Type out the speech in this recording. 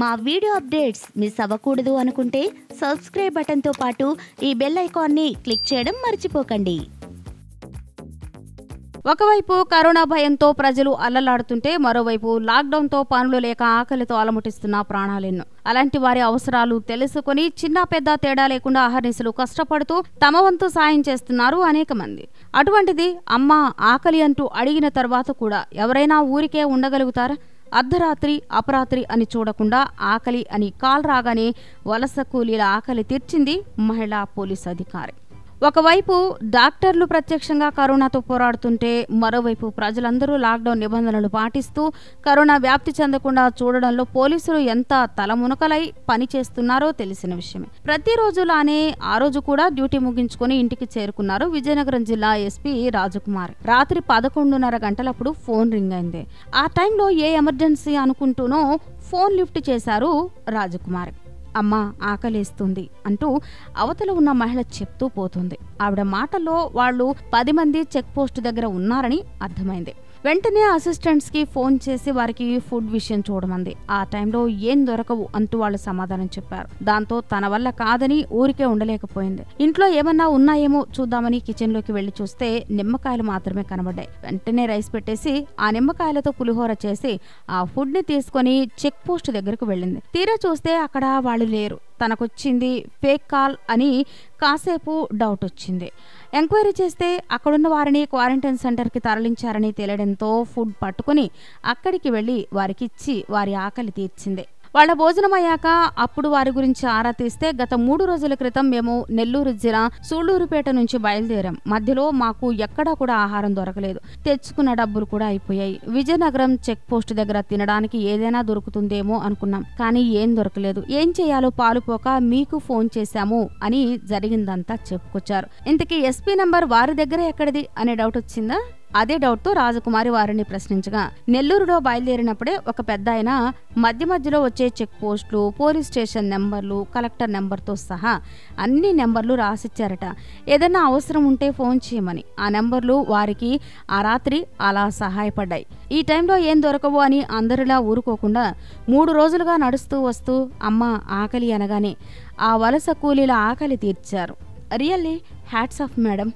మా video updates miss అవ్వకూడదు అనుకుంటే సబ్స్క్రైబ్ బటన్తో పాటు ఈ బెల్ ఐకాన్ని క్లిక్ చేయడం మర్చిపోకండి. ఒకవైపు కరోనా భయంతో ప్రజలు అల్లలాడుతుంటే మరోవైపు లాక్డౌన్తో పనులు లేక ఆకలితో అలముటిస్తున్న ప్రాణాలెన్నో. అలాంటి వారి అవసరాలు తెలుసుకొని చిన్న పెద్ద తేడా లేకుండా అహర్నిశలు కష్టపడుతూ తమ వంతు సాయం చేస్తున్నారు అనేక మంది. అటువంటిది అమ్మ ఆకలి అంటూ అడిగిన తర్వాత కూడా ఎవరైనా ఊరికే ఉండగలుగుతారా? అర్ధరాత్రి అపరాత్రి అని చూడకుండా ఆకలి అని కాల్ రాగానే వలస కూలీల ఆకలి తీర్చింది మహిళా పోలీస్ అధికారి. ఒకవైపు డాక్టర్లు ప్రత్యక్షంగా కరోనాతో పోరాడుతుంటే మరోవైపు ప్రజలందరూ లాక్డౌన్ నిబంధనలు పాటిస్తూ కరోనా వ్యాప్తి చెందకుండా చూడడంలో పోలీసులు ఎంత తలమునకలై పనిచేస్తున్నారో తెలిసిన విషయమే. ప్రతిరోజులానే ఆ రోజు కూడా డ్యూటీ ముగించుకొని ఇంటికి చేరుకున్నారు విజయనగరం జిల్లా ఎస్పీ రాజకుమార్. రాత్రి పదకొండున్నర గంటలప్పుడు ఫోన్ రింగ్ అయింది. ఆ టైంలో ఏ ఎమర్జెన్సీ అనుకుంటూనో ఫోన్ లిఫ్ట్ చేశారు రాజకుమార్. అమ్మ ఆకలేస్తుంది అంటూ అవతల ఉన్న మహిళ చెప్తూ పోతుంది. ఆవిడ మాటల్లో వాళ్ళు పది మంది చెక్ పోస్ట్ దగ్గర ఉన్నారని అర్థమైంది. వెంటనే అసిస్టెంట్స్కి ఫోన్ చేసి వారికి ఫుడ్ విషయం చూడమంది. ఆ టైంలో ఏం దొరకవు అంటూ వాళ్ళు సమాధానం చెప్పారు. దాంతో తన వల్ల కాదని ఊరికే ఉండలేకపోయింది. ఇంట్లో ఏమన్నా ఉన్నాయేమో చూద్దామని కిచెన్లోకి వెళ్ళి చూస్తే నిమ్మకాయలు మాత్రమే కనబడ్డాయి. వెంటనే రైస్ పెట్టేసి ఆ నిమ్మకాయలతో పులిహోర చేసి ఆ ఫుడ్ని తీసుకొని చెక్ పోస్ట్ దగ్గరకు వెళ్ళింది. తీరా చూస్తే అక్కడ వాళ్ళు లేరు. తనకొచ్చింది ఫేక్ కాల్ అని కాసేపు డౌట్ వచ్చింది. ఎంక్వైరీ చేస్తే అక్కడున్న వారిని క్వారంటైన్ సెంటర్కి తరలించారని తేలడంతో ఫుడ్ పట్టుకుని అక్కడికి వెళ్ళి వారికిచ్చి వారి ఆకలి తీర్చింది. వాళ్ళ భోజనం అయ్యాక అప్పుడు వారి గురించి ఆరా తీస్తే గత మూడు రోజుల క్రితం మేము నెల్లూరు జిల్లా సూళ్ళూరుపేట నుంచి బయలుదేరాం. మధ్యలో మాకు ఎక్కడా కూడా ఆహారం దొరకలేదు. తెచ్చుకున్న డబ్బులు కూడా అయిపోయాయి. విజయనగరం చెక్ పోస్ట్ దగ్గర తినడానికి ఏదైనా దొరుకుతుందేమో అనుకున్నాం. కానీ ఏం దొరకలేదు. ఏం చేయాలో పాలుపోక మీకు ఫోన్ చేశాము అని జరిగిందంతా చెప్పుకొచ్చారు. ఇంతకీ ఎస్పీ నంబర్ వారి దగ్గర ఎక్కడిది? అనే డౌట్ వచ్చిందా? అదే డౌట్తో రాజకుమారి వారిని ప్రశ్నించగా నెల్లూరులో బయలుదేరినప్పుడే ఒక పెద్ద ఆయన మధ్య మధ్యలో వచ్చే చెక్ పోస్టులు పోలీస్ స్టేషన్ నెంబర్లు కలెక్టర్ నెంబర్తో సహా అన్ని నెంబర్లు రాసిచ్చారట. ఏదైనా అవసరం ఉంటే ఫోన్ చేయమని. ఆ నెంబర్లు వారికి ఆ రాత్రి అలా సహాయపడ్డాయి. ఈ టైంలో ఏం దొరకవు అని అందరిలా ఊరుకోకుండా మూడు రోజులుగా నడుస్తూ వస్తూ అమ్మ ఆకలి అనగానే ఆ వలస కూలీల ఆకలి తీర్చారు. Really hats off madam.